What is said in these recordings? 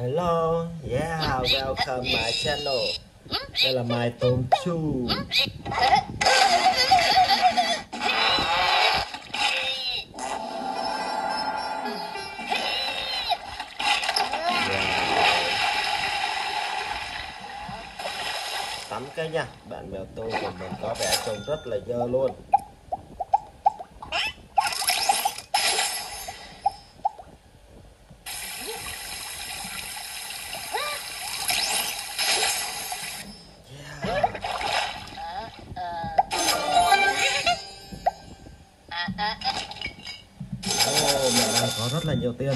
Hello, yeah, welcome my channel. Đây là my Tôm Chu. Tắm cái nha, bạn mèo tôi của mình có vẻ trông rất là dơ luôn. Có rất là nhiều tiền.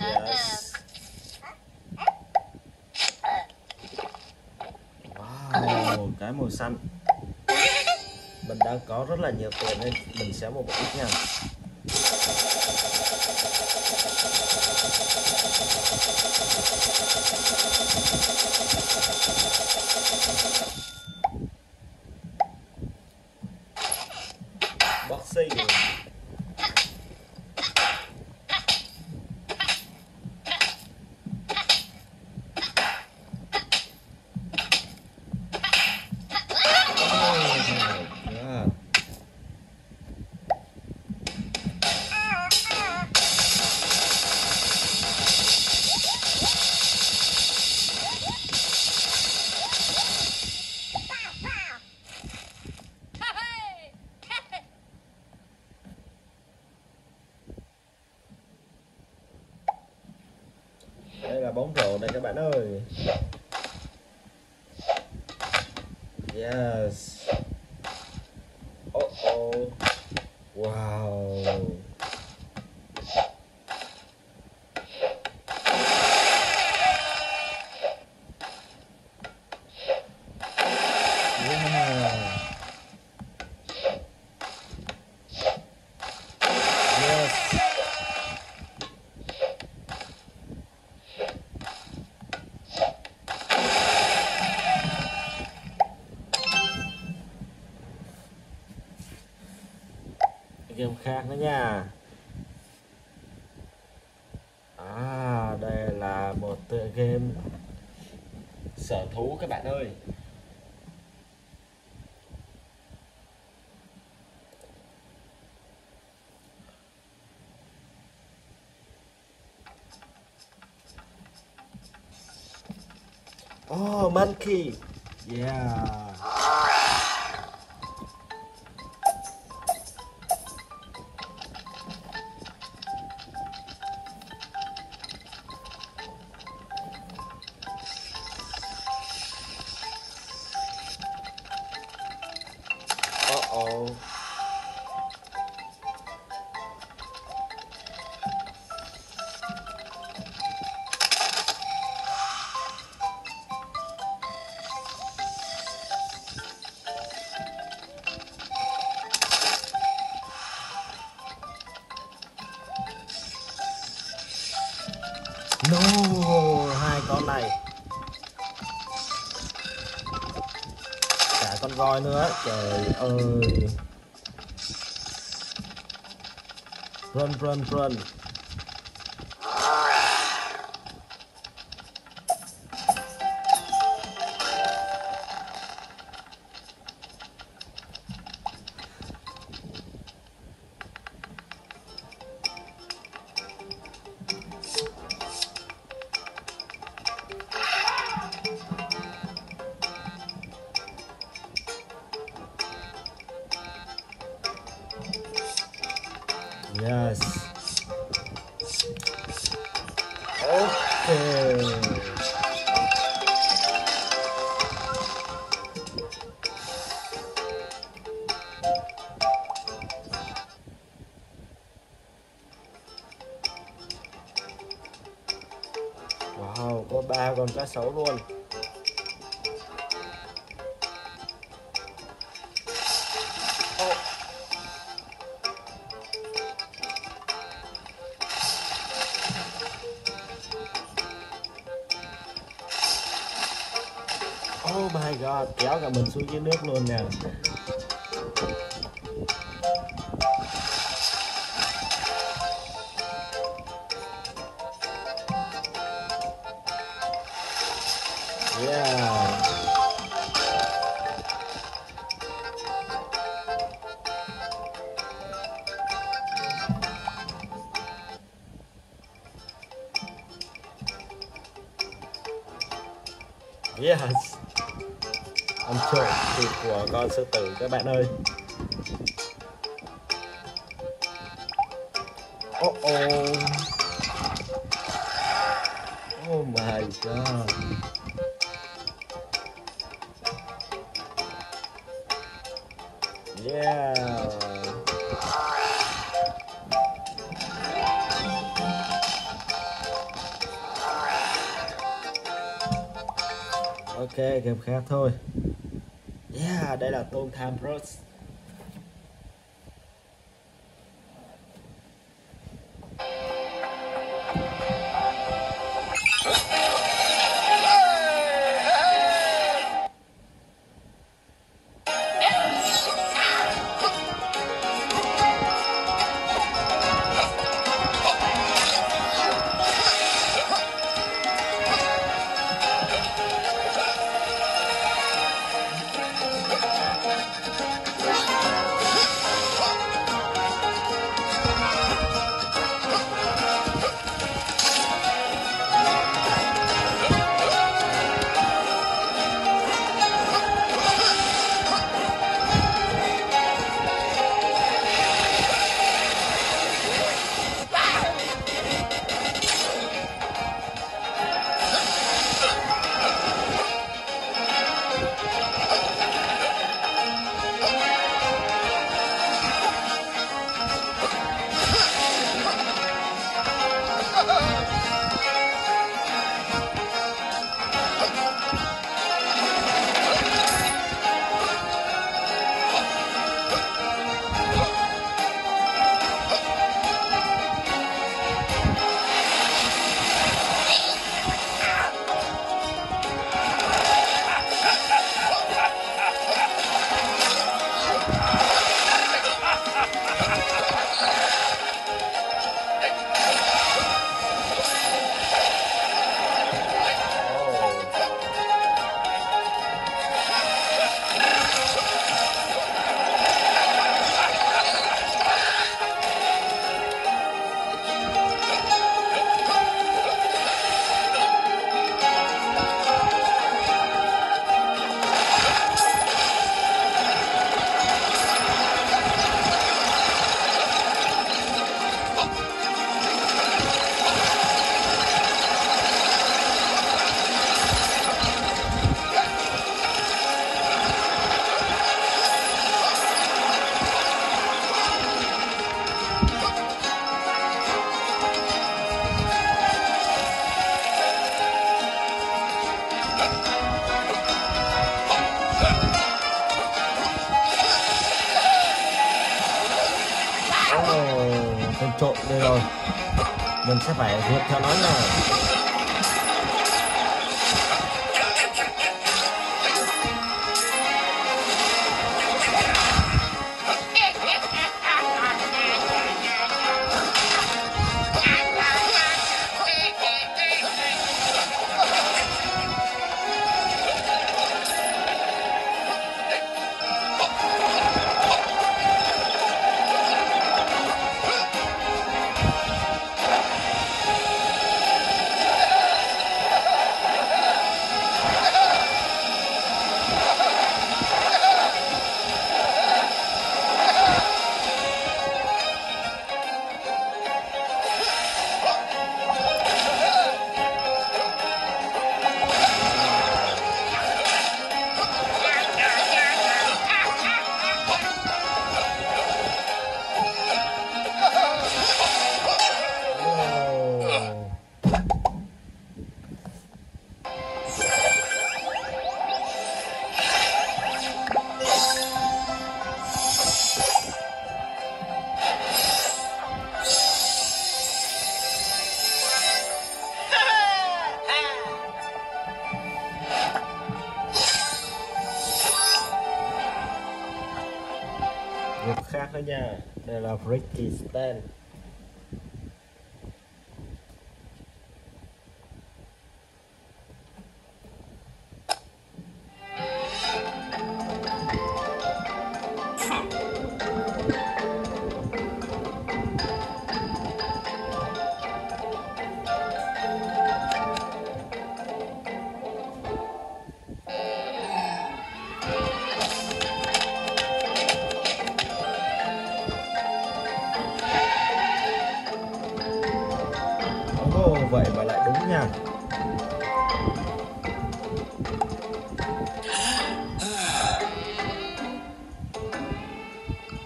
Yes. Wow, cái màu xanh. Có rất là nhiều tiền nên mình sẽ mua một ít nha. Là bóng rổ đây các bạn ơi. Yes. Oh oh. Wow. Yeah. Yes. game khác nữa nha à đây là một tựa game sở thú các bạn ơi Oh, monkey. Yeah. No, hai con này. Cả con voi nữa, trời ơi. Run run run. Ok Wow, có ba con cá sấu luôn. Cho kéo cả mình xuống dưới nước luôn nè. Yeah. Yes. Ăn trộm thịt của con sư tử các bạn ơi. Oh oh. Oh my god. Ok, game khác thôi. Yeah, đây là tôm tham bros. Con trộn đây rồi. Mình sẽ phải vượt theo nó này nha đây là Ricky Stan vậy mà lại đúng nha.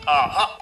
Ờ...